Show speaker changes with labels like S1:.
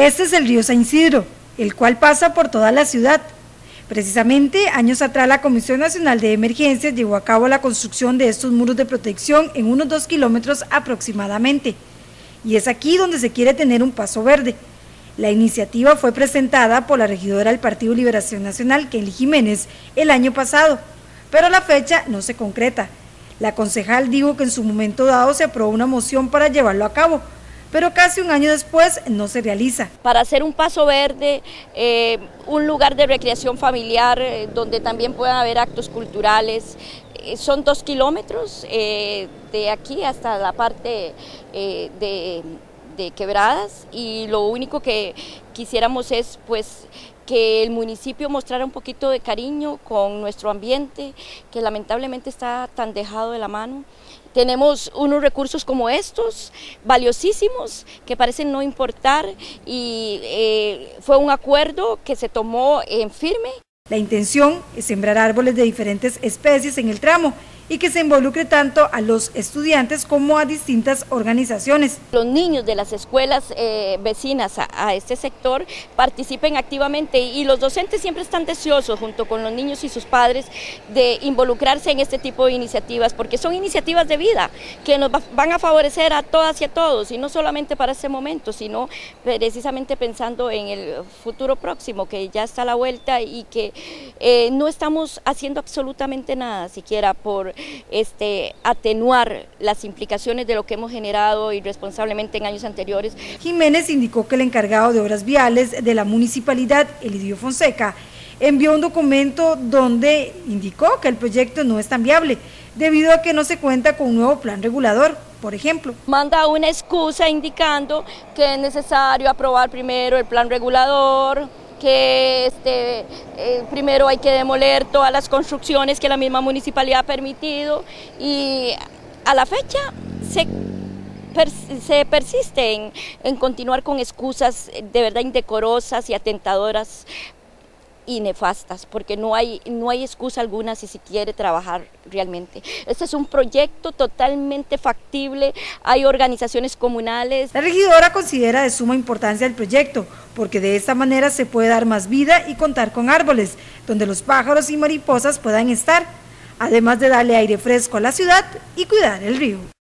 S1: Este es el río San Isidro, el cual pasa por toda la ciudad. Precisamente, años atrás la Comisión Nacional de Emergencias llevó a cabo la construcción de estos muros de protección en unos dos kilómetros aproximadamente. Y es aquí donde se quiere tener un paso verde. La iniciativa fue presentada por la regidora del Partido Liberación Nacional, Kelly Jiménez, el año pasado, pero la fecha no se concreta. La concejal dijo que en su momento dado se aprobó una moción para llevarlo a cabo, pero casi un año después no se realiza.
S2: Para hacer un paso verde, eh, un lugar de recreación familiar eh, donde también puedan haber actos culturales, eh, son dos kilómetros de aquí hasta la parte de, de quebradas y lo único que quisiéramos es pues que el municipio mostrara un poquito de cariño con nuestro ambiente, que lamentablemente está tan dejado de la mano. Tenemos unos recursos como estos, valiosísimos, que parecen no importar y eh, fue un acuerdo que se tomó en firme.
S1: La intención es sembrar árboles de diferentes especies en el tramo y que se involucre tanto a los estudiantes como a distintas organizaciones.
S2: Los niños de las escuelas eh, vecinas a, este sector participen activamente y los docentes siempre están deseosos junto con los niños y sus padres de involucrarse en este tipo de iniciativas porque son iniciativas de vida que nos van a favorecer a todas y a todos y no solamente para este momento sino precisamente pensando en el futuro próximo que ya está a la vuelta y que eh, no estamos haciendo absolutamente nada siquiera por este, atenuar las implicaciones de lo que hemos generado irresponsablemente en años anteriores.
S1: Jiménez indicó que el encargado de obras viales de la municipalidad, Elidio Fonseca, envió un documento donde indicó que el proyecto no es tan viable, debido a que no se cuenta con un nuevo plan regulador, por ejemplo.
S2: Manda una excusa indicando que es necesario aprobar primero el plan regulador, que este, eh, primero hay que demoler todas las construcciones que la misma municipalidad ha permitido y a la fecha se, persiste en, en continuar con excusas de verdad indecorosas y atentadoras y nefastas, porque no hay, no hay excusa alguna si se quiere trabajar realmente. Este es un proyecto totalmente factible, hay organizaciones comunales.
S1: La regidora considera de suma importancia el proyecto, porque de esta manera se puede dar más vida y contar con árboles, donde los pájaros y mariposas puedan estar, además de darle aire fresco a la ciudad y cuidar el río.